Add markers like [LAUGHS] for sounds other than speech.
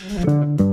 Mm-hmm. [LAUGHS]